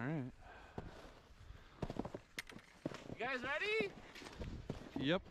All right, You guys ready? Yep.